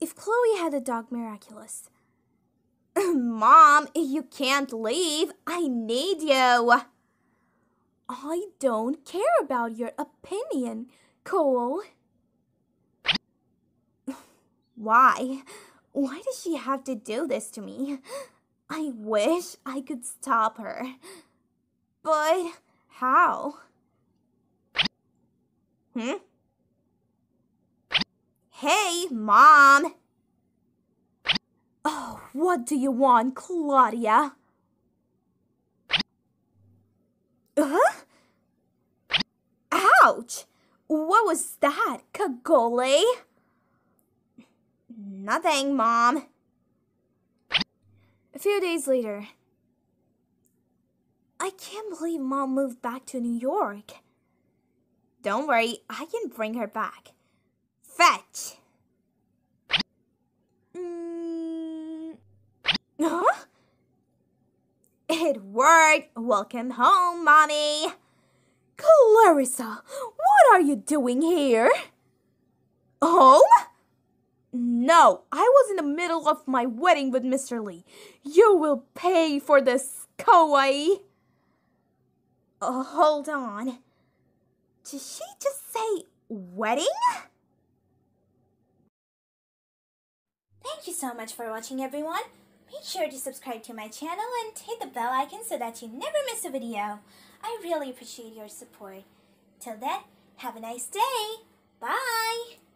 if Chloe had a dog miraculous. Mom, you can't leave. I need you. I don't care about your opinion, Cole. Why? Why does she have to do this to me? I wish I could stop her. But how? Hmm? Hey, Mom! Oh, what do you want, Claudia? Huh? Ouch! What was that, Kagole? Nothing, Mom. A few days later. I can't believe Mom moved back to New York. Don't worry, I can bring her back. It worked! Welcome home, Mommy! Clarissa, what are you doing here? Home? No, I was in the middle of my wedding with Mr. Lee. You will pay for this, kawaii. Uh, hold on. Did she just say wedding? Thank you so much for watching everyone. Make sure to subscribe to my channel and hit the bell icon so that you never miss a video. I really appreciate your support. Till then, have a nice day. Bye!